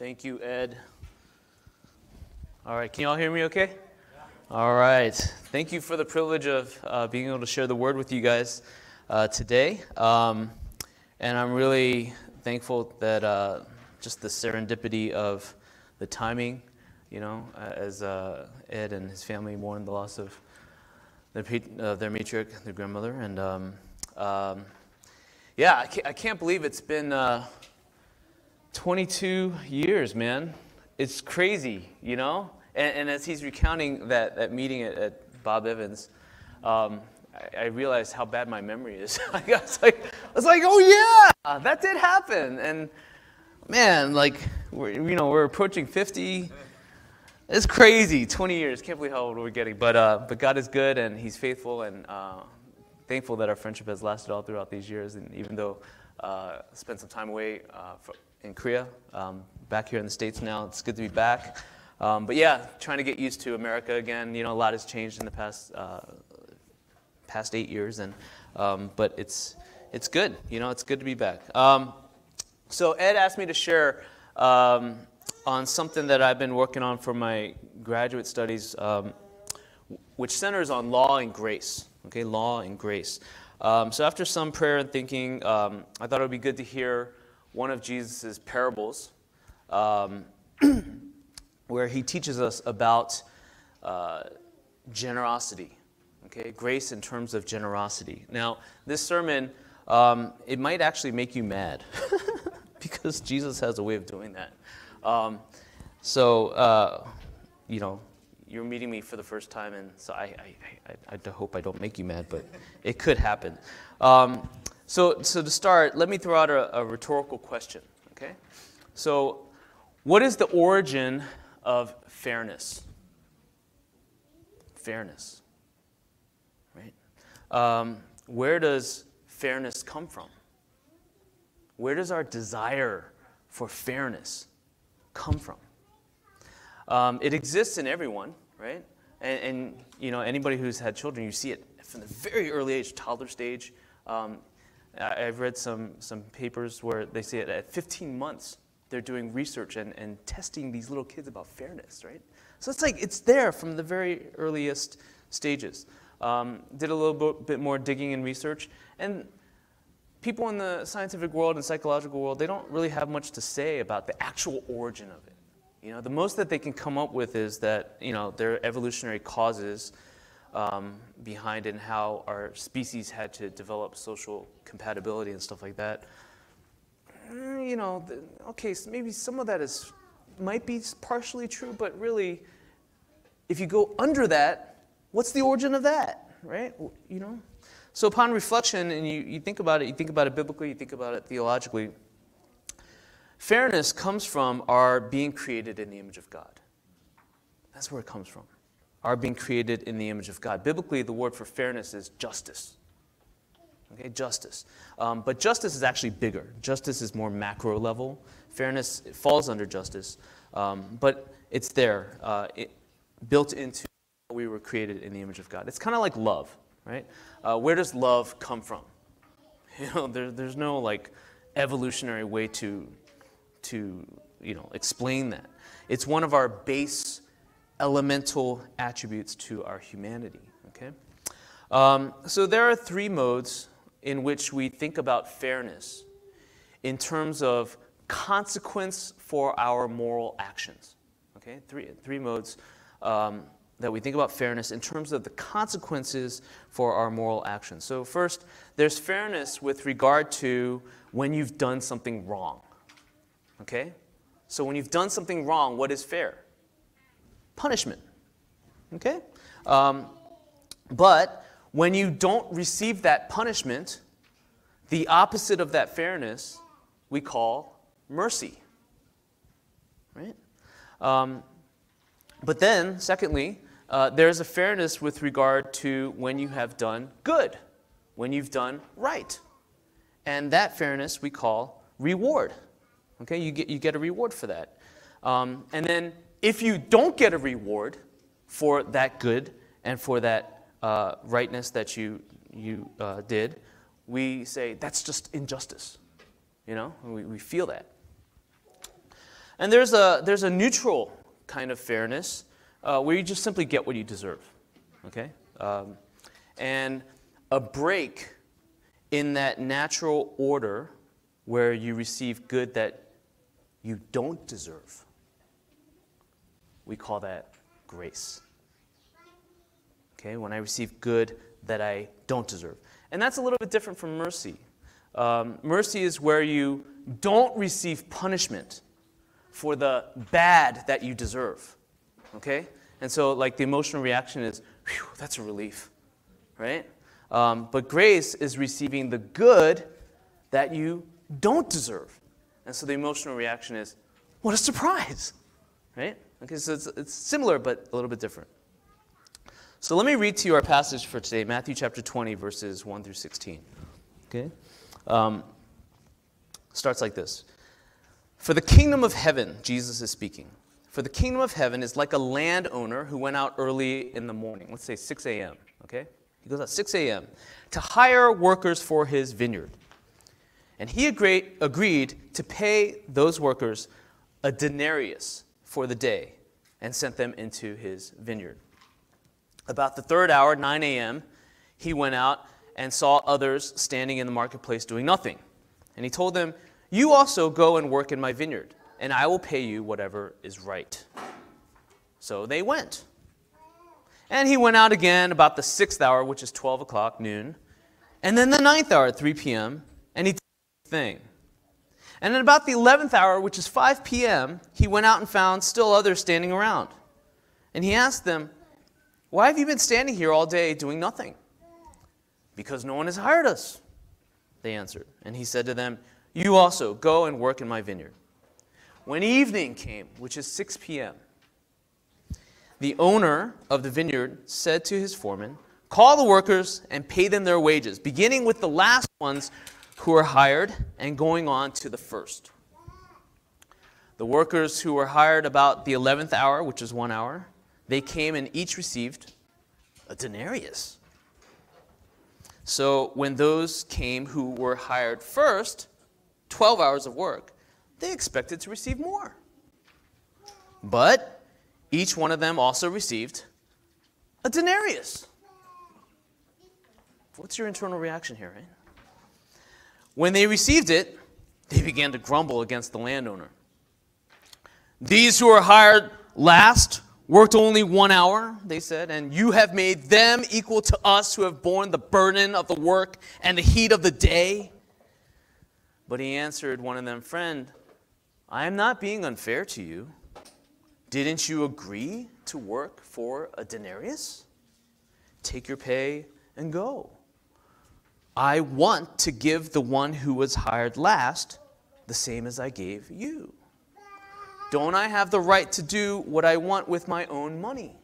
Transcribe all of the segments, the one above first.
Thank you, Ed. All right, can you all hear me okay? All right. Thank you for the privilege of uh, being able to share the word with you guys uh, today. Um, and I'm really thankful that uh, just the serendipity of the timing, you know, as uh, Ed and his family mourn the loss of their, uh, their matriarch, their grandmother. And um, um, yeah, I can't, I can't, believe it's been uh, 22 years, man. It's crazy, you know? And, and as he's recounting that, that meeting at, at Bob Evans, um, I, I, realized how bad my memory is. I was like, I was like, oh yeah, that did happen. And man, like, we're, you know, we're approaching 50. It's crazy, 20 years. Can't believe how old we're getting. But, uh, but God is good and He's faithful, and uh, thankful that our friendship has lasted all throughout these years. And even though uh, spent some time away uh, in Korea, um, back here in the States now, it's good to be back. Um, but yeah, trying to get used to America again. You know, a lot has changed in the past uh, past eight years, and um, but it's it's good. You know, it's good to be back. Um, so Ed asked me to share um, on something that I've been working on for my graduate studies, um, which centers on law and grace. Okay, law and grace. So after some prayer and thinking, I thought it would be good to hear one of Jesus' parables. where he teaches us about uh, generosity, okay? Grace in terms of generosity. Now, this sermon, um, it might actually make you mad because Jesus has a way of doing that. Um, so, uh, you know, you're meeting me for the first time, and so I, I, I, I hope I don't make you mad, but it could happen. Um, so, so to start, let me throw out a, a rhetorical question, okay? So, what is the origin of fairness. Fairness, right? Um, where does fairness come from? Where does our desire for fairness come from? Um, it exists in everyone, right? And, and, you know, anybody who's had children, you see it from the very early age, toddler stage. Um, I've read some, some papers where they say it at 15 months, they're doing research and, and testing these little kids about fairness, right? So it's like it's there from the very earliest stages. Um, did a little bit more digging and research, and people in the scientific world and psychological world, they don't really have much to say about the actual origin of it. You know, the most that they can come up with is that, you know, there are evolutionary causes um, behind and how our species had to develop social compatibility and stuff like that. Eh, you know, okay, so maybe some of that is might be partially true, but really, if you go under that, what's the origin of that, right? You know. So upon reflection, and you, you think about it, you think about it biblically, you think about it theologically. Fairness comes from our being created in the image of God. That's where it comes from. Our being created in the image of God. Biblically, the word for fairness is justice. Okay, justice. Um, but justice is actually bigger. Justice is more macro level. Fairness falls under justice, um, but it's there, uh, it, built into we were created in the image of God. It's kind of like love, right? Uh, where does love come from? You know, there, there's no like evolutionary way to, to you know, explain that. It's one of our base elemental attributes to our humanity. Okay. Um, so there are three modes in which we think about fairness in terms of consequence for our moral actions. Okay, three, three modes um, that we think about fairness in terms of the consequences for our moral actions. So, first, there's fairness with regard to when you've done something wrong. Okay? So, when you've done something wrong, what is fair? Punishment. Okay? Um, but when you don't receive that punishment, the opposite of that fairness we call mercy. Right? Um, but then, secondly, uh, there's a fairness with regard to when you have done good, when you've done right. And that fairness we call reward. Okay, you get, you get a reward for that. Um, and then if you don't get a reward for that good and for that uh, rightness that you, you uh, did, we say that's just injustice. You know, we, we feel that. And there's a, there's a neutral kind of fairness uh, where you just simply get what you deserve. Okay? Um, and a break in that natural order where you receive good that you don't deserve. We call that grace. Okay, when I receive good that I don't deserve. And that's a little bit different from mercy. Um, mercy is where you don't receive punishment for the bad that you deserve. Okay? And so, like, the emotional reaction is, whew, that's a relief, right? Um, but grace is receiving the good that you don't deserve. And so the emotional reaction is, what a surprise, right? Okay, so it's, it's similar but a little bit different. So let me read to you our passage for today, Matthew chapter 20, verses 1 through 16. Okay? Um, starts like this For the kingdom of heaven, Jesus is speaking. For the kingdom of heaven is like a landowner who went out early in the morning, let's say 6 a.m., okay? He goes out 6 a.m. to hire workers for his vineyard. And he agreed, agreed to pay those workers a denarius for the day and sent them into his vineyard. About the third hour, 9 a.m., he went out and saw others standing in the marketplace doing nothing. And he told them, You also go and work in my vineyard, and I will pay you whatever is right. So they went. And he went out again about the sixth hour, which is 12 o'clock, noon, and then the ninth hour at 3 p.m., and he did the thing. And at about the 11th hour, which is 5 p.m., he went out and found still others standing around. And he asked them, Why have you been standing here all day doing nothing? Because no one has hired us, they answered. And he said to them, You also go and work in my vineyard. When evening came, which is 6 p.m., the owner of the vineyard said to his foreman, Call the workers and pay them their wages, beginning with the last ones who were hired and going on to the first. The workers who were hired about the 11th hour, which is one hour, they came and each received a denarius. So when those came who were hired first, 12 hours of work, they expected to receive more. But each one of them also received a denarius. What's your internal reaction here, right? When they received it, they began to grumble against the landowner. These who were hired last worked only one hour, they said, and you have made them equal to us who have borne the burden of the work and the heat of the day. But he answered one of them, Friend, I am not being unfair to you. Didn't you agree to work for a denarius? Take your pay and go. I want to give the one who was hired last the same as I gave you. Don't I have the right to do what I want with my own money?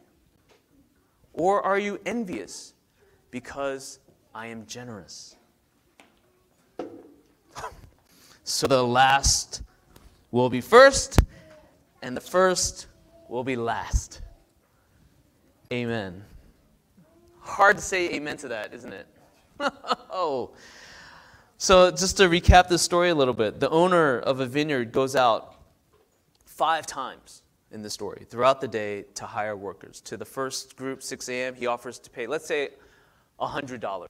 Or are you envious because I am generous? so the last will be first, and the first will be last. Amen. Hard to say amen to that, isn't it? So, just to recap this story a little bit, the owner of a vineyard goes out five times in the story throughout the day to hire workers. To the first group, 6 a.m., he offers to pay, let's say, $100.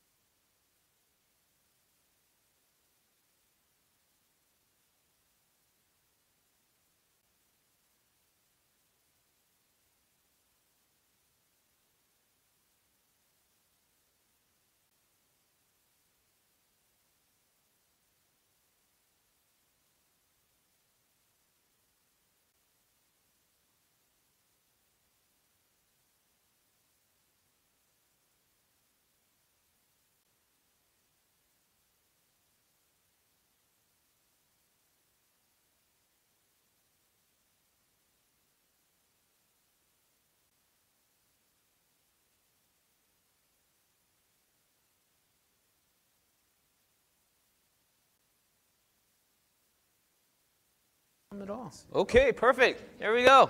At all. Okay, perfect. There we go.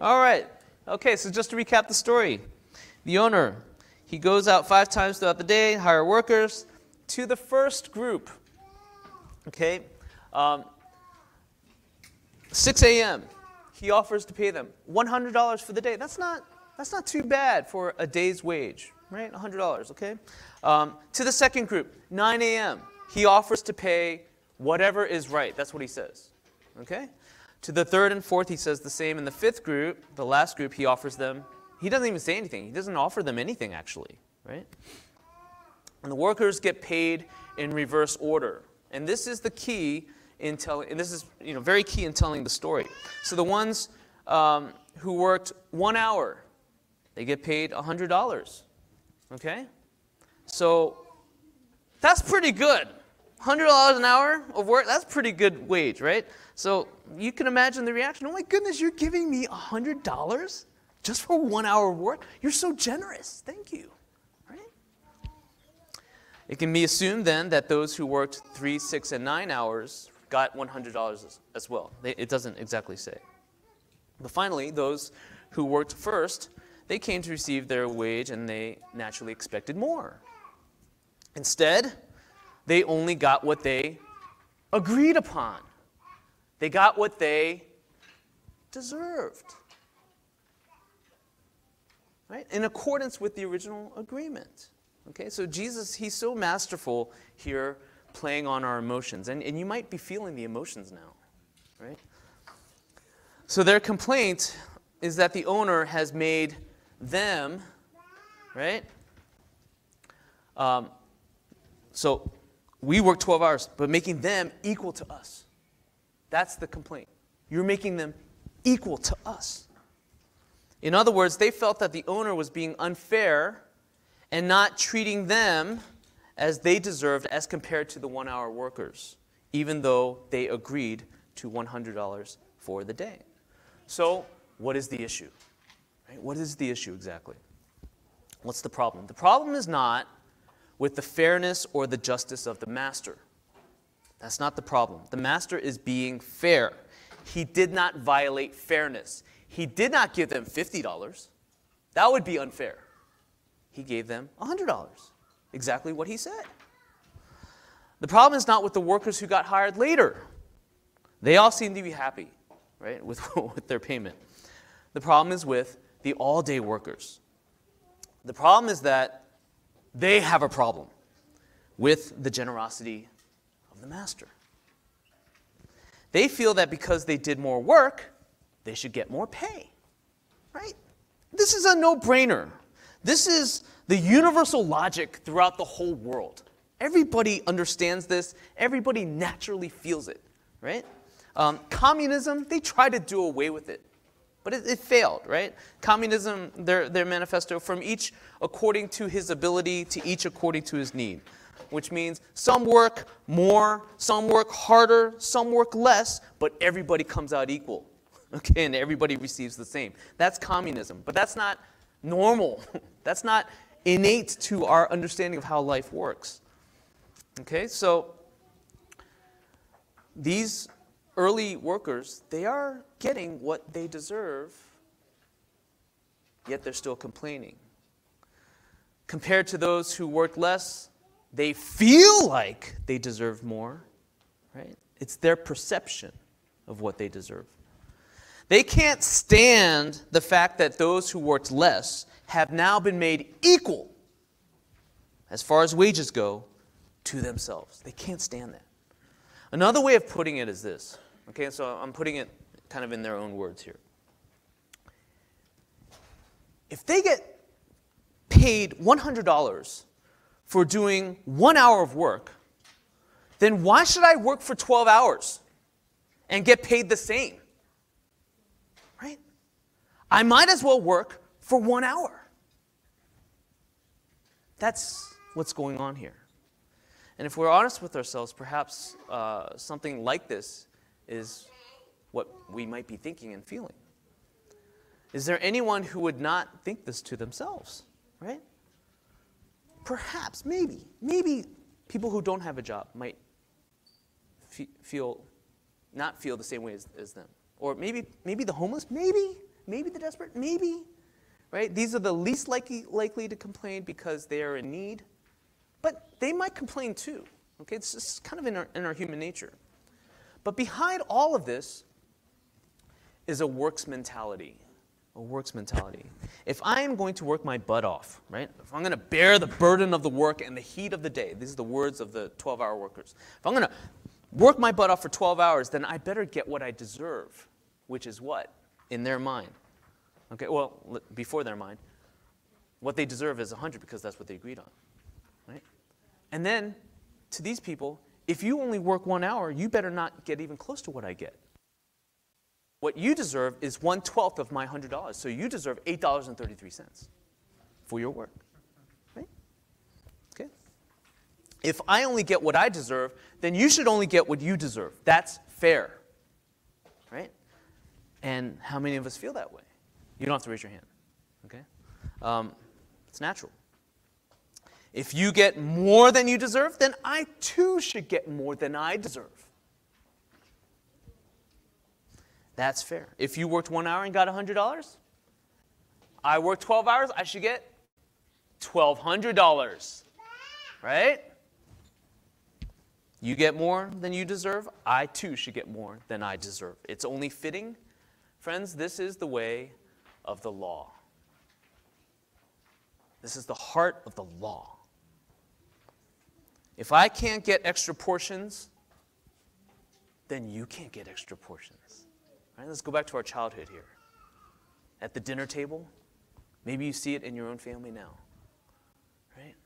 All right. Okay, so just to recap the story the owner, he goes out five times throughout the day, hire workers. To the first group, okay, um, 6 a.m., he offers to pay them $100 for the day. That's not, that's not too bad for a day's wage, right? $100, okay? Um, to the second group, 9 a.m., he offers to pay whatever is right. That's what he says, okay? To the third and fourth, he says the same. In the fifth group, the last group, he offers them, he doesn't even say anything. He doesn't offer them anything, actually, right? And the workers get paid in reverse order. And this is the key in telling, and this is you know, very key in telling the story. So the ones um, who worked one hour, they get paid $100. Okay? So that's pretty good. $100 an hour of work, that's pretty good wage, right? So you can imagine the reaction. Oh my goodness, you're giving me $100 just for one hour of work? You're so generous. Thank you. Right? It can be assumed then that those who worked three, six, and nine hours got $100 as well. It doesn't exactly say. But finally, those who worked first, they came to receive their wage and they naturally expected more. Instead, they only got what they agreed upon. They got what they deserved. Right? In accordance with the original agreement. Okay, so Jesus, he's so masterful here playing on our emotions. And, and you might be feeling the emotions now, right? So their complaint is that the owner has made them, right? Um, so we work 12 hours, but making them equal to us. That's the complaint. You're making them equal to us. In other words, they felt that the owner was being unfair and not treating them as they deserved as compared to the one hour workers, even though they agreed to $100 for the day. So, what is the issue? What is the issue exactly? What's the problem? The problem is not with the fairness or the justice of the master. That's not the problem. The master is being fair. He did not violate fairness. He did not give them $50. That would be unfair. He gave them $100 exactly what he said. The problem is not with the workers who got hired later. They all seem to be happy, right, with, with their payment. The problem is with the all day workers. The problem is that they have a problem with the generosity of the master. They feel that because they did more work, they should get more pay, right? This is a no brainer. This is the universal logic throughout the whole world. Everybody understands this, everybody naturally feels it, right? Um, communism, they try to do away with it, but it, it, failed, right? Communism, their, their manifesto, from each according to his ability to each according to his need, which means some work more, some work harder, some work less, but everybody comes out equal, okay? And everybody receives the same. That's communism, but that's not normal. that's not innate to our understanding of how life works. Okay, so these early workers, they are getting what they deserve, yet they're still complaining. Compared to those who work less, they feel like they deserve more, right? It's their perception of what they deserve. They can't stand the fact that those who worked less have now been made equal, as far as wages go, to themselves. They can't stand that. Another way of putting it is this. Okay, so I'm putting it kind of in their own words here. If they get paid $100 for doing one hour of work, then why should I work for 12 hours and get paid the same? Right? I might as well work for one hour. That's what's going on here. And if we're honest with ourselves, perhaps uh, something like this is what we might be thinking and feeling. Is there anyone who would not think this to themselves, right? Perhaps, maybe, maybe people who don't have a job might feel, not feel the same way as, as them. Or maybe, maybe the homeless, maybe, maybe the desperate, maybe, right? These are the least likely, likely to complain because they are in need, but they might complain too. Okay, it's just kind of in our, in our human nature. But behind all of this is a works mentality. A works mentality. If I am going to work my butt off, right? If I'm going to bear the burden of the work and the heat of the day, these are the words of the 12 hour workers. If I'm going to work my butt off for 12 hours, then I better get what I deserve, which is what? In their mind. Okay, well, before their mind. What they deserve is 100 because that's what they agreed on. Right? And then to these people, if you only work one hour, you better not get even close to what I get. What you deserve is one twelfth of my $100. So you deserve $8.33 for your work. Right? Okay? If I only get what I deserve, then you should only get what you deserve. That's fair. Right? And how many of us feel that way? You don't have to raise your hand. Okay? Um, it's natural. If you get more than you deserve, then I too should get more than I deserve. That's fair. If you worked one hour and got $100, I worked 12 hours, I should get $1,200. Right? You get more than you deserve, I too should get more than I deserve. It's only fitting. Friends, this is the way of the law. This is the heart of the law. If I can't get extra portions, then you can't get extra portions. Right, let's go back to our childhood here. At the dinner table, maybe you see it in your own family now. Right?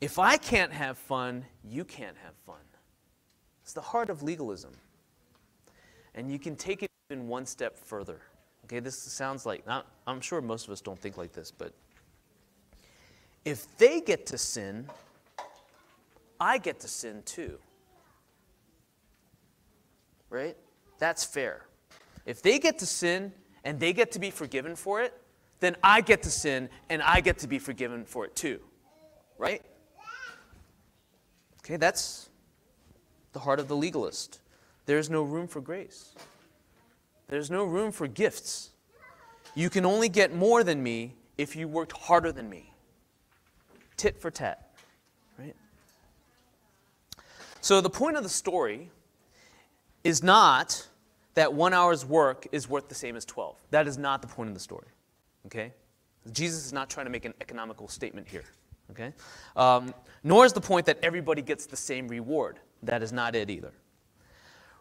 If I can't have fun, you can't have fun. It's the heart of legalism. And you can take it even one step further. Okay, this sounds like, not, I'm sure most of us don't think like this, but if they get to sin, I get to sin too. Right? That's fair. If they get to sin and they get to be forgiven for it, then I get to sin and I get to be forgiven for it too. Right? Okay, that's the heart of the legalist. There's no room for grace. There's no room for gifts. You can only get more than me if you worked harder than me tit for tat, right? So the point of the story is not that one hour's work is worth the same as 12. That is not the point of the story, okay? Jesus is not trying to make an economical statement here, okay? Um, nor is the point that everybody gets the same reward. That is not it either.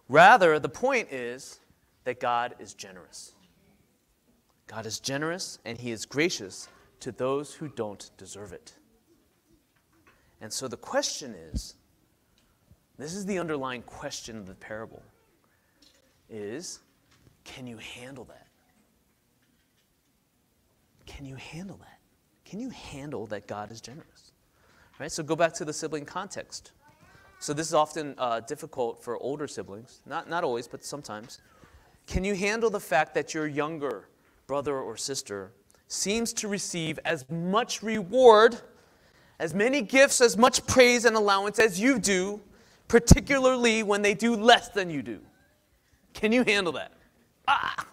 Rather, the point is that God is generous. God is generous and he is gracious to those who don't deserve it. And so the question is this is the underlying question of the parable is can you handle that? Can you handle that? Can you handle that God is generous? Right? So go back to the sibling context. So this is often uh, difficult for older siblings, not, not always, but sometimes. Can you handle the fact that your younger brother or sister seems to receive as much reward as many gifts, as much praise and allowance as you do, particularly when they do less than you do. Can you handle that? Ah!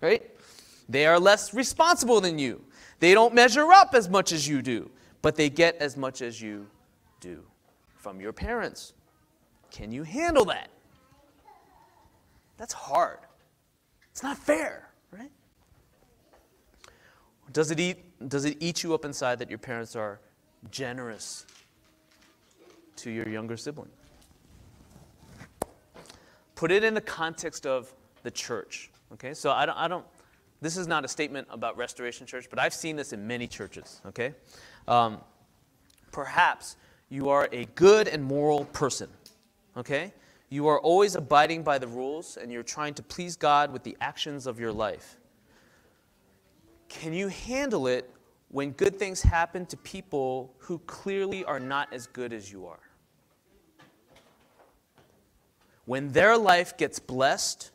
Right? They are less responsible than you. They don't measure up as much as you do, but they get as much as you do from your parents. Can you handle that? That's hard. It's not fair, right? Does it eat does it eat you up inside that your parents are generous to your younger sibling? Put it in the context of the church. Okay, so I don't, I don't this is not a statement about Restoration Church, but I've seen this in many churches. Okay, um, perhaps you are a good and moral person. Okay, you are always abiding by the rules and you're trying to please God with the actions of your life. Can you handle it when good things happen to people who clearly are not as good as you are? When their life gets blessed,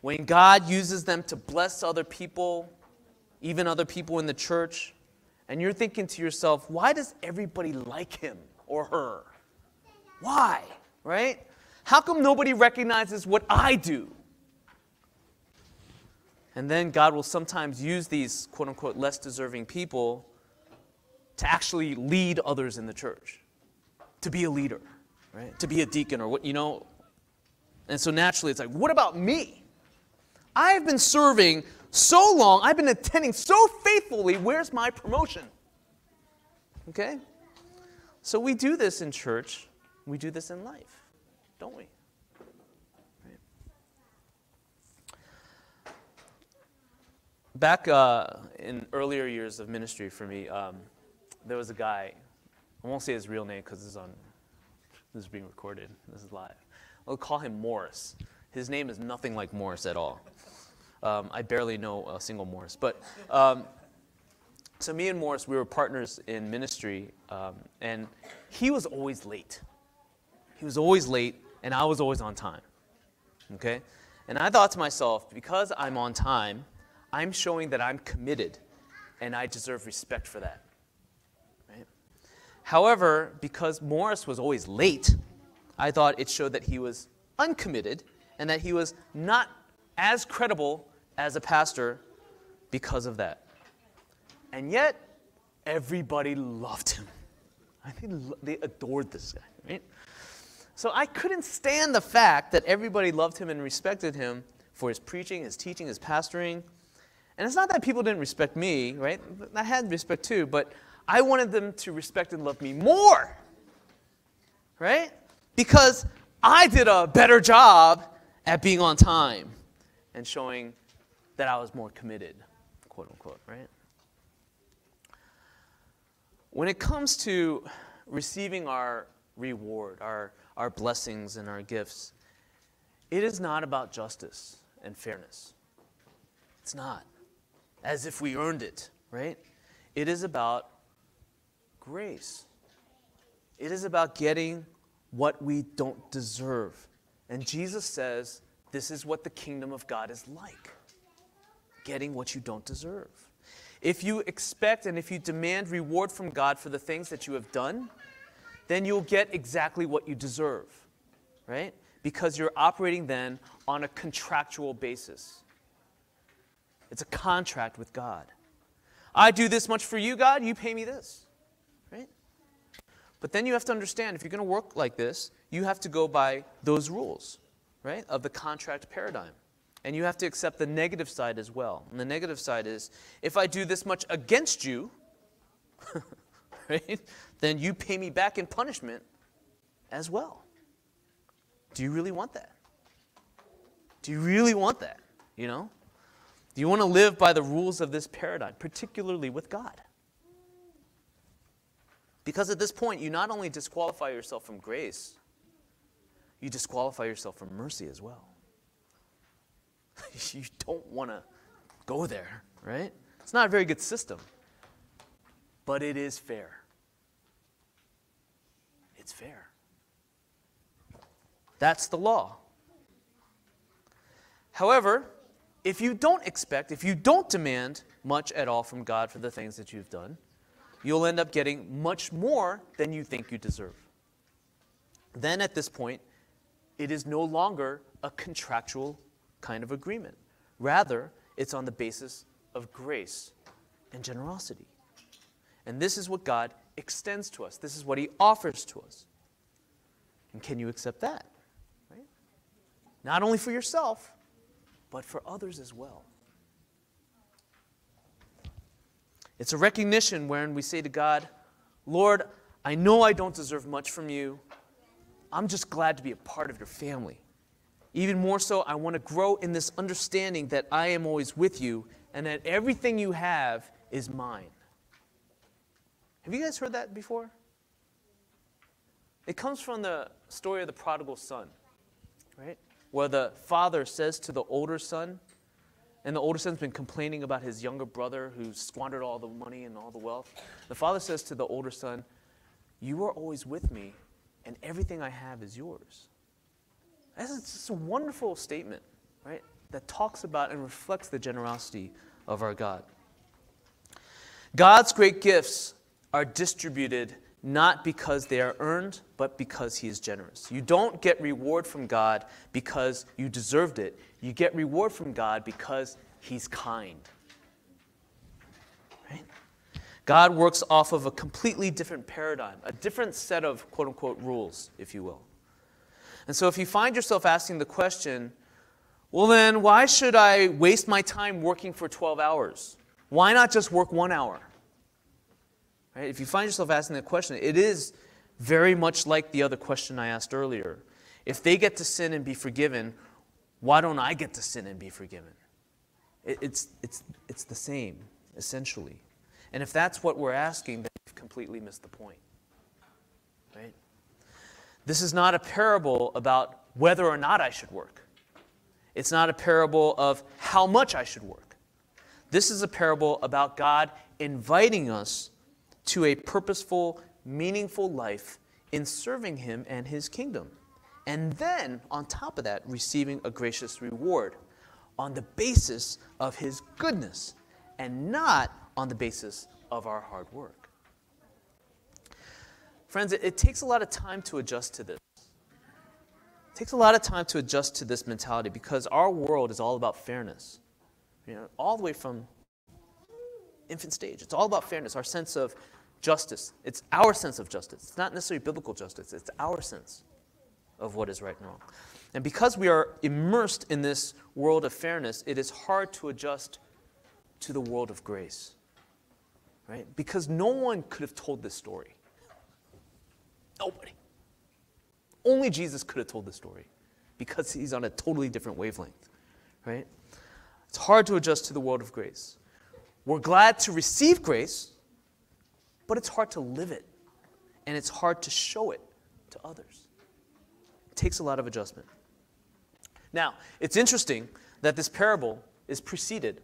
when God uses them to bless other people, even other people in the church, and you're thinking to yourself, why does everybody like him or her? Why? Right? How come nobody recognizes what I do? And then God will sometimes use these quote unquote less deserving people to actually lead others in the church, to be a leader, right? To be a deacon or what, you know. And so naturally, it's like, what about me? I've been serving so long, I've been attending so faithfully, where's my promotion? Okay? So we do this in church, we do this in life, don't we? Back uh, in earlier years of ministry for me, um, there was a guy, I won't say his real name because this is on this is being recorded. This is live. I'll call him Morris. His name is nothing like Morris at all. Um, I barely know a single Morris. But um, so me and Morris, we were partners in ministry, um, and he was always late. He was always late, and I was always on time. Okay? And I thought to myself, because I'm on time, I'm showing that I'm committed, and I deserve respect for that. However, because Morris was always late, I thought it showed that he was uncommitted and that he was not as credible as a pastor because of that. And yet, everybody loved him. I think they adored this guy, right? So I couldn't stand the fact that everybody loved him and respected him for his preaching, his teaching, his pastoring. And it's not that people didn't respect me, right? I had respect too, but I wanted them to respect and love me more. Right? Because I did a better job at being on time and showing that I was more committed, quote unquote, right? When it comes to receiving our reward, our, our blessings, and our gifts, it is not about justice and fairness. It's not. As if we earned it, right? It is about grace. It is about getting what we don't deserve. And Jesus says, this is what the kingdom of God is like getting what you don't deserve. If you expect and if you demand reward from God for the things that you have done, then you'll get exactly what you deserve, right? Because you're operating then on a contractual basis. It's a contract with God. I do this much for you, God, you pay me this. Right? But then you have to understand if you're going to work like this, you have to go by those rules, right, of the contract paradigm. And you have to accept the negative side as well. And the negative side is if I do this much against you, right, then you pay me back in punishment as well. Do you really want that? Do you really want that? You know? Do you want to live by the rules of this paradigm, particularly with God? Because at this point, you not only disqualify yourself from grace, you disqualify yourself from mercy as well. you don't want to go there, right? It's not a very good system, but it is fair. It's fair. That's the law. However, if you don't expect, if you don't demand much at all from God for the things that you've done, you'll end up getting much more than you think you deserve. Then at this point, it is no longer a contractual kind of agreement. Rather, it's on the basis of grace and generosity. And this is what God extends to us. This is what He offers to us. And can you accept that? Right? Not only for yourself, but for others as well. It's a recognition wherein we say to God, Lord, I know I don't deserve much from you. I'm just glad to be a part of your family. Even more so, I want to grow in this understanding that I am always with you and that everything you have is mine. Have you guys heard that before? It comes from the story of the prodigal son, right? Where the father says to the older son, and the older son's been complaining about his younger brother who squandered all the money and all the wealth. The father says to the older son, You are always with me, and everything I have is yours. That's just a wonderful statement, right? That talks about and reflects the generosity of our God. God's great gifts are distributed not because they are earned, but because He is generous. You don't get reward from God because you deserved it. You get reward from God because He's kind. Right? God works off of a completely different paradigm, a different set of quote unquote rules, if you will. And so if you find yourself asking the question, well, then why should I waste my time working for 12 hours? Why not just work one hour? Right? If you find yourself asking that question, it is very much like the other question I asked earlier. If they get to sin and be forgiven, why don't I get to sin and be forgiven? It, it's, it's, it's the same, essentially. And if that's what we're asking, then we've completely missed the point. Right? This is not a parable about whether or not I should work. It's not a parable of how much I should work. This is a parable about God inviting us to a purposeful, meaningful life in serving Him and His kingdom. And then, on top of that, receiving a gracious reward on the basis of His goodness and not on the basis of our hard work. Friends, it, it takes a lot of time to adjust to this. It takes a lot of time to adjust to this mentality because our world is all about fairness. You know, all the way from infant stage. It's all about fairness, our sense of justice. It's our sense of justice. It's not necessarily biblical justice, it's our sense of what is right and wrong. And because we are immersed in this world of fairness, it is hard to adjust to the world of grace. Right? Because no one could have told this story. Nobody. Only Jesus could have told this story because he's on a totally different wavelength. Right? It's hard to adjust to the world of grace. We're glad to receive grace, but it's hard to live it, and it's hard to show it to others. It takes a lot of adjustment. Now, it's interesting that this parable is preceded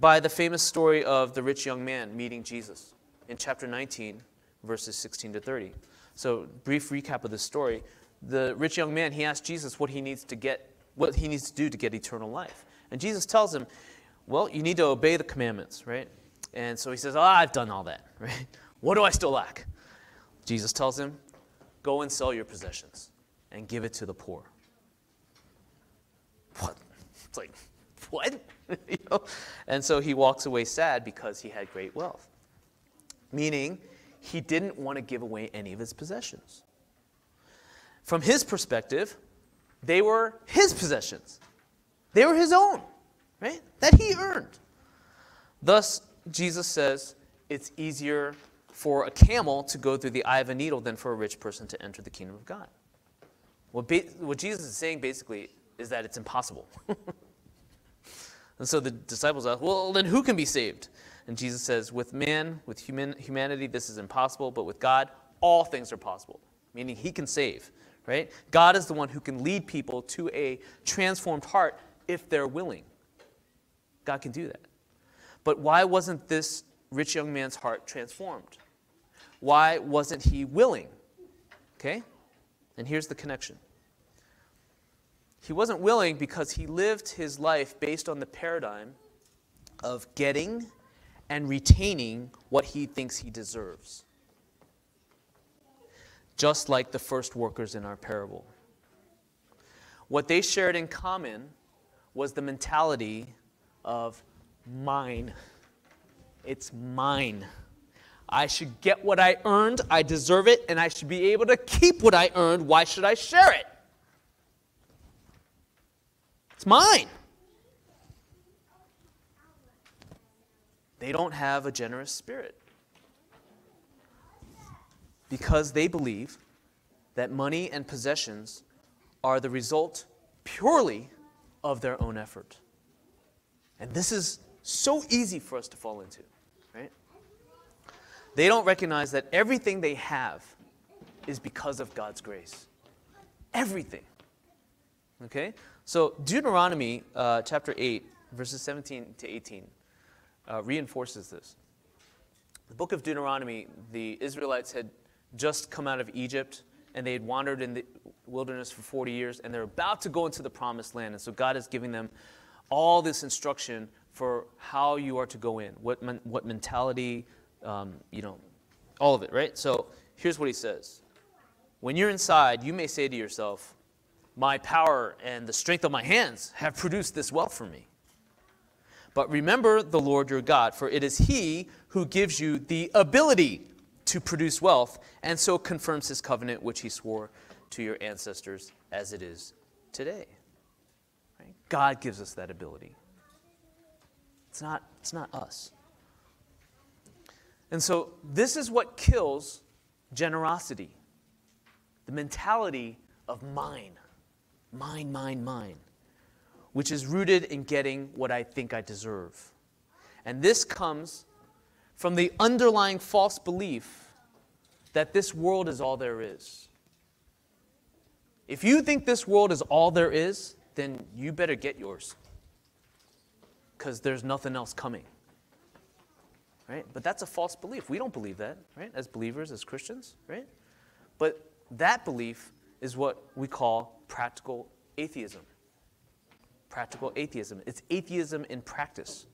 by the famous story of the rich young man meeting Jesus in chapter 19, verses 16 to 30. So, brief recap of this story. The rich young man, he asked Jesus what he needs to get, what he needs to do to get eternal life. And Jesus tells him, well, you need to obey the commandments, right? And so he says, oh, I've done all that, right? What do I still lack? Jesus tells him, Go and sell your possessions and give it to the poor. What? It's like, what? you know? And so he walks away sad because he had great wealth. Meaning, he didn't want to give away any of his possessions. From his perspective, they were his possessions, they were his own right? That he earned. Thus, Jesus says it's easier for a camel to go through the eye of a needle than for a rich person to enter the kingdom of God. What, ba- what Jesus is saying basically is that it's impossible. and so the disciples ask, well, then who can be saved? And Jesus says, with man, with human, humanity, this is impossible, but with God, all things are possible, meaning he can save, right? God is the one who can lead people to a transformed heart if they're willing. God can do that. But why wasn't this rich young man's heart transformed? Why wasn't he willing? Okay? And here's the connection. He wasn't willing because he lived his life based on the paradigm of getting and retaining what he thinks he deserves. Just like the first workers in our parable. What they shared in common was the mentality of mine. It's mine. I should get what I earned, I deserve it, and I should be able to keep what I earned. Why should I share it? It's mine. They don't have a generous spirit because they believe that money and possessions are the result purely of their own effort. And this is so easy for us to fall into, right? They don't recognize that everything they have is because of God's grace. Everything. Okay? So, Deuteronomy uh, chapter 8, verses 17 to 18, uh, reinforces this. The book of Deuteronomy, the Israelites had just come out of Egypt and they had wandered in the wilderness for 40 years and they're about to go into the promised land. And so, God is giving them all this instruction for how you are to go in, what, men, what mentality, um, you know, all of it, right? So here's what he says When you're inside, you may say to yourself, My power and the strength of my hands have produced this wealth for me. But remember the Lord your God, for it is He who gives you the ability to produce wealth, and so confirms His covenant which He swore to your ancestors as it is today. God gives us that ability. It's not, it's not us. And so, this is what kills generosity the mentality of mine, mine, mine, mine, which is rooted in getting what I think I deserve. And this comes from the underlying false belief that this world is all there is. If you think this world is all there is, then you better get yours because there's nothing else coming. Right? But that's a false belief. We don't believe that, right? As believers, as Christians, right? But that belief is what we call practical atheism. Practical atheism. It's atheism in practice,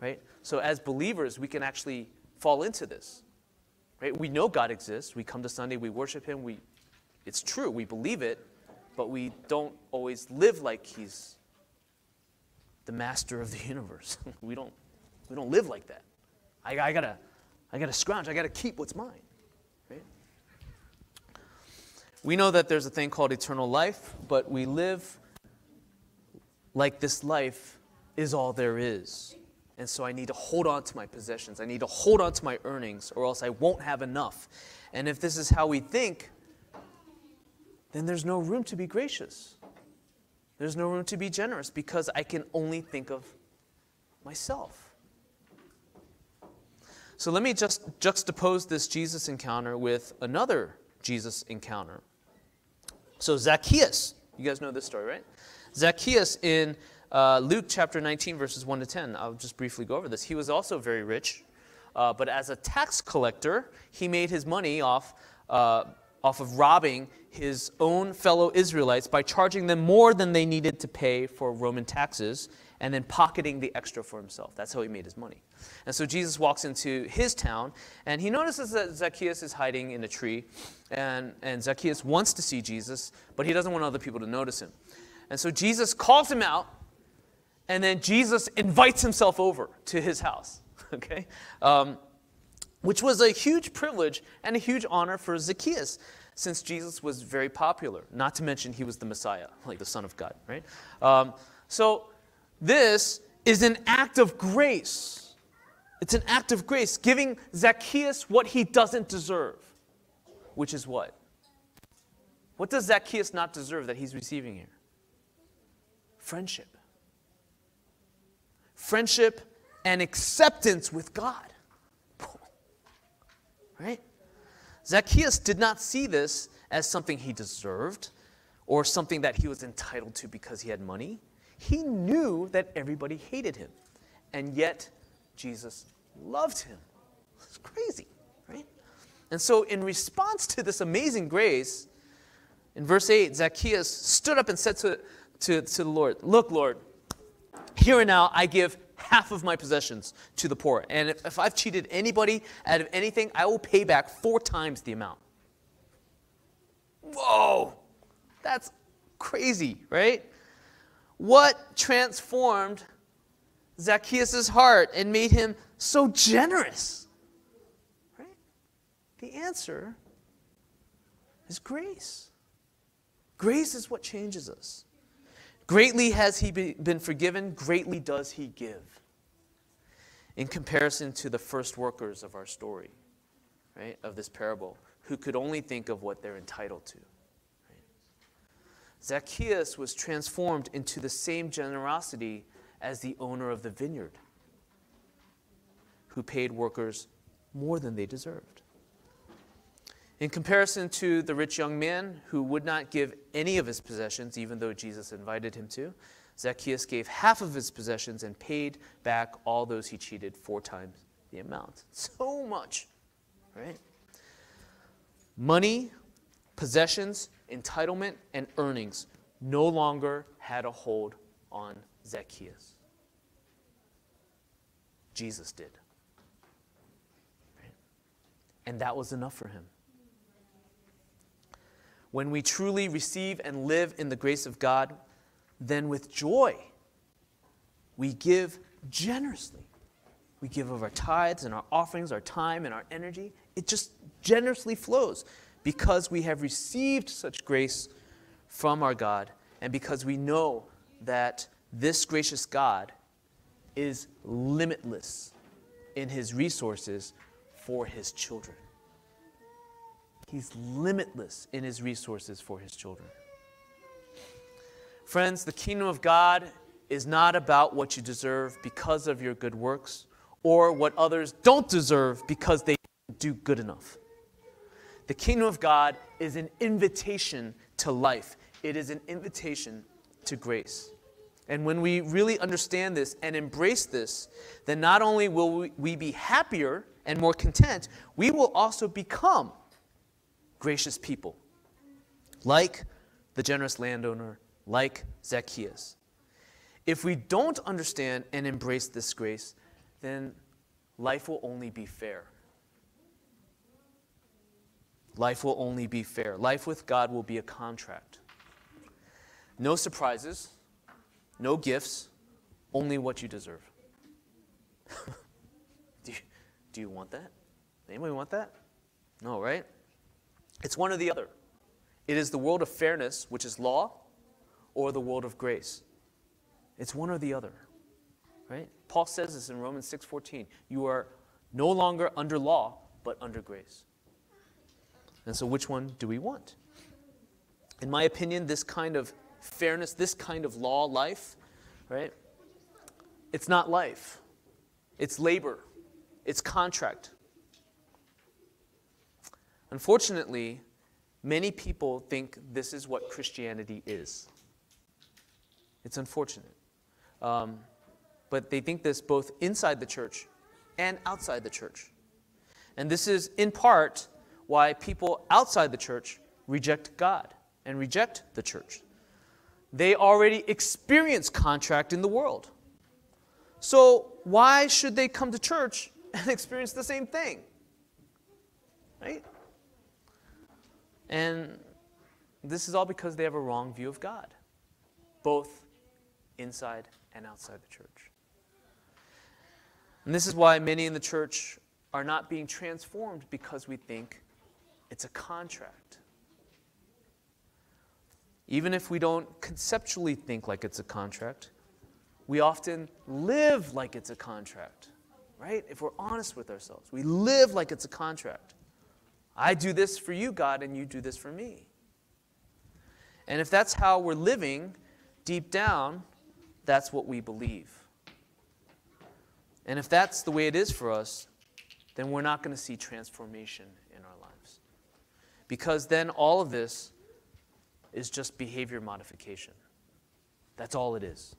right? So as believers, we can actually fall into this, right? We know God exists. We come to Sunday, we worship Him. We, it's true, we believe it, but we don't always live like He's the master of the universe. we don't, we don't live like that. I, I gotta, I gotta scrounge. I gotta keep what's mine. Right? We know that there's a thing called eternal life, but we live like this life is all there is. And so I need to hold on to my possessions. I need to hold on to my earnings, or else I won't have enough. And if this is how we think, then there's no room to be gracious. There's no room to be generous because I can only think of myself. So let me just juxtapose this Jesus encounter with another Jesus encounter. So, Zacchaeus, you guys know this story, right? Zacchaeus in uh, Luke chapter 19, verses 1 to 10. I'll just briefly go over this. He was also very rich, uh, but as a tax collector, he made his money off uh, off of robbing his own fellow Israelites by charging them more than they needed to pay for Roman taxes and then pocketing the extra for himself. That's how he made his money. And so Jesus walks into his town and he notices that Zacchaeus is hiding in a tree. And, and Zacchaeus wants to see Jesus, but he doesn't want other people to notice him. And so Jesus calls him out and then Jesus invites himself over to his house. Okay? Um, which was a huge privilege and a huge honor for Zacchaeus since Jesus was very popular, not to mention he was the Messiah, like the Son of God, right? Um, so this is an act of grace. It's an act of grace, giving Zacchaeus what he doesn't deserve, which is what? What does Zacchaeus not deserve that he's receiving here? Friendship. Friendship and acceptance with God. Right? Zacchaeus did not see this as something he deserved or something that he was entitled to because he had money. He knew that everybody hated him, and yet Jesus loved him. It's crazy, right? And so, in response to this amazing grace, in verse 8, Zacchaeus stood up and said to, to, to the Lord, Look, Lord, here and now I give half of my possessions to the poor. And if, if I've cheated anybody out of anything, I will pay back four times the amount. Whoa, that's crazy, right? What transformed Zacchaeus' heart and made him so generous? Right? The answer is grace. Grace is what changes us. Greatly has he been forgiven, greatly does he give. In comparison to the first workers of our story, right, of this parable, who could only think of what they're entitled to. Zacchaeus was transformed into the same generosity as the owner of the vineyard, who paid workers more than they deserved. In comparison to the rich young man who would not give any of his possessions, even though Jesus invited him to, Zacchaeus gave half of his possessions and paid back all those he cheated four times the amount. So much, right? Money, possessions, entitlement, and earnings no longer had a hold on Zacchaeus. Jesus did. And that was enough for him when we truly receive and live in the grace of God, then with joy, we give generously. We give of our tithes and our offerings, our time and our energy. It just generously flows because we have received such grace from our God, and because we know that this gracious God is limitless in his resources for his children. He's limitless in his resources for his children. Friends, the kingdom of God is not about what you deserve because of your good works or what others don't deserve because they do good enough. The kingdom of God is an invitation to life, it is an invitation to grace. And when we really understand this and embrace this, then not only will we be happier and more content, we will also become gracious people, like the generous landowner, like Zacchaeus. If we don't understand and embrace this grace, then life will only be fair. Life will only be fair. Life with God will be a contract. No surprises, no gifts, only what you deserve. do, you, do you want that? Anybody want that? No, right? It's one or the other. It is the world of fairness, which is law, or the world of grace. It's one or the other. Right? Paul says this in Romans 6:14. You are no longer under law, but under grace. And so which one do we want? In my opinion, this kind of fairness, this kind of law life, right? It's not life. It's labor. It's contract. Unfortunately, many people think this is what Christianity is. It's unfortunate. Um, but they think this both inside the church and outside the church. And this is in part why people outside the church reject God and reject the church. They already experience contract in the world. So why should they come to church and experience the same thing? Right? And this is all because they have a wrong view of God, both inside and outside the church. And this is why many in the church are not being transformed because we think it's a contract. Even if we don't conceptually think like it's a contract, we often live like it's a contract, right? If we're honest with ourselves, we live like it's a contract. I do this for you, God, and you do this for me. And if that's how we're living, deep down, that's what we believe. And if that's the way it is for us, then we're not going to see transformation. Because then all of this is just behavior modification. That's all it is.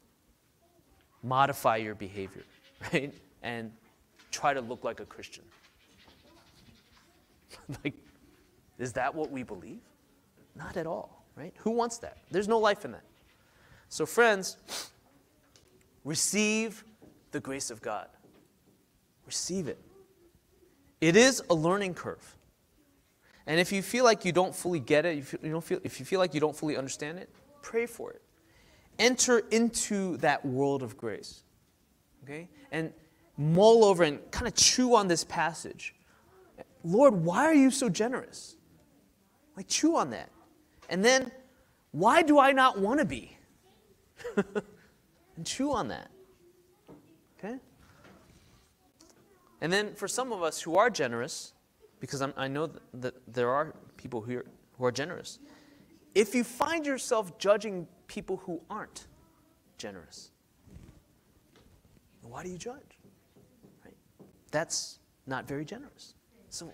Modify your behavior, right? And try to look like a Christian. like, is that what we believe? Not at all, right? Who wants that? There's no life in that. So, friends, receive the grace of God. Receive it. It is a learning curve. And if you feel like you don't fully get it, if you, don't feel, if you feel like you don't fully understand it, pray for it. Enter into that world of grace. Okay? And mull over and kind of chew on this passage. Lord, why are you so generous? Like, chew on that. And then, why do I not want to be? and chew on that. Okay? And then, for some of us who are generous, because I'm, i know that there are people who are, who are generous, if you find yourself judging people who aren't generous, why do you judge? Right? That's not very generous. So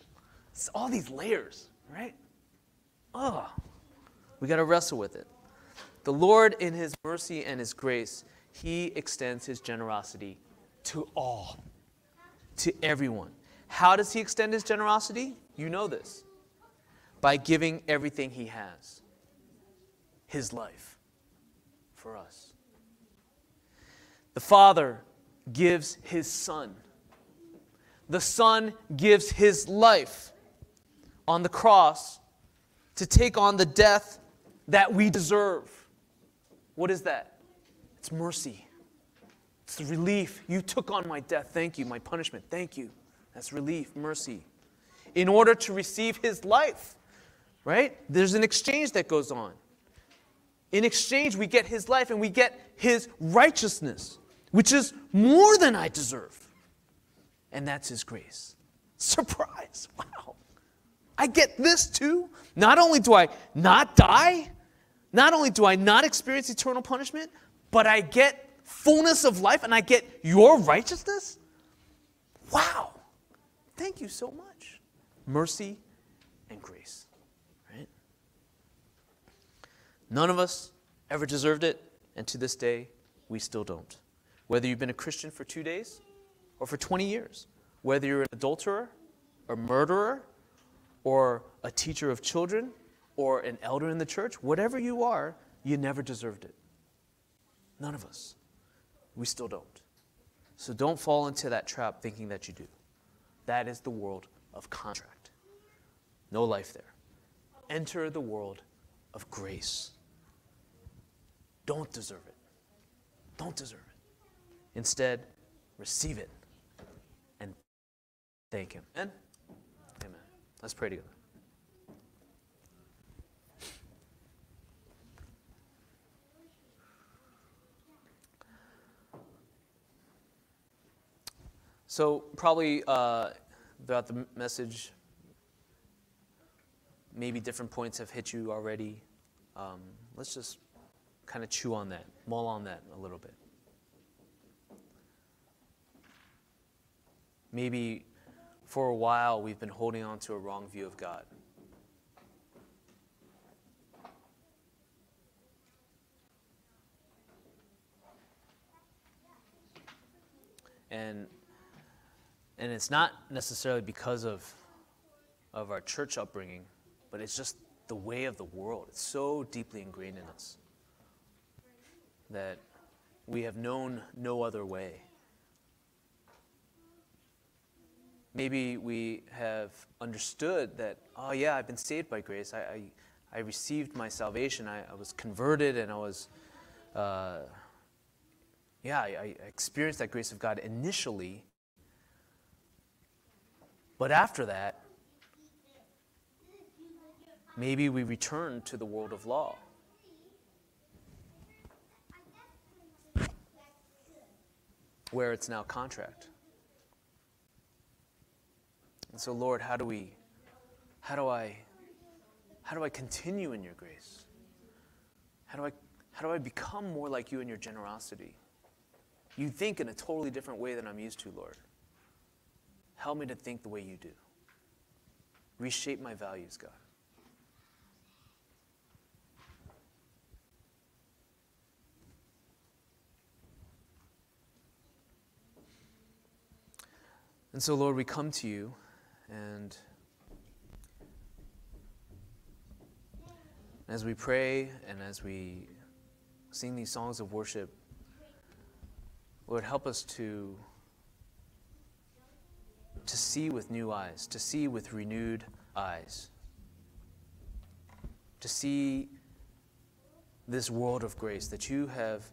it's all these layers, right? Oh, we got to wrestle with it. The Lord, in His mercy and His grace, He extends His generosity to all, to everyone. How does He extend His generosity? You know this by giving everything He has His life for us. The Father gives His Son the Son gives his life on the cross to take on the death that we deserve. What is that? It's mercy. It's the relief. You took on my death. Thank you. My punishment. Thank you. That's relief, mercy. In order to receive his life, right? There's an exchange that goes on. In exchange, we get his life and we get his righteousness, which is more than I deserve. And that's his grace. Surprise! Wow. I get this too. Not only do I not die, not only do I not experience eternal punishment, but I get fullness of life and I get your righteousness. Wow. Thank you so much. Mercy and grace. Right? None of us ever deserved it, and to this day, we still don't. Whether you've been a Christian for two days or for 20 years, whether you're an adulterer, a murderer, or a teacher of children, or an elder in the church, whatever you are, you never deserved it. None of us. We still don't. So don't fall into that trap thinking that you do. That is the world of contract. No life there. Enter the world of grace. Don't deserve it. Don't deserve it. Instead, receive it and thank Him. And amen. Let's pray together. So, probably uh, throughout the message, maybe different points have hit you already. Um, let's just kind of chew on that, mull on that a little bit. Maybe for a while we've been holding on to a wrong view of God. And and it's not necessarily because of, of our church upbringing, but it's just the way of the world. It's so deeply ingrained in us that we have known no other way. Maybe we have understood that, oh, yeah, I've been saved by grace. I, I, I received my salvation. I, I, was converted and I was, uh, yeah, I, I experienced that grace of God initially but after that, maybe we return to the world of law. Where it's now contract. And so, Lord, how do we, how do I, how do I continue in your grace? How do I, how do I become more like you in your generosity? You think in a totally different way than I'm used to, Lord. Help me to think the way you do. Reshape my values, God. And so, Lord, we come to you and as we pray and as we sing these songs of worship, Lord, help us to to see with new eyes, to see with renewed eyes, to see this world of grace that you have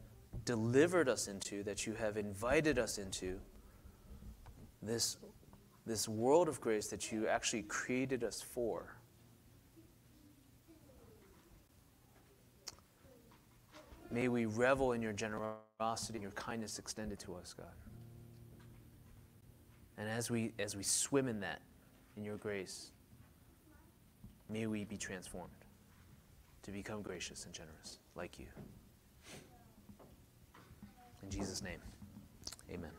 delivered us into, that you have invited us into, this, this world of grace that you actually created us for. May we revel in your generosity and your kindness extended to us, God. And as we, as we swim in that, in your grace, may we be transformed to become gracious and generous like you. In Jesus' name, amen.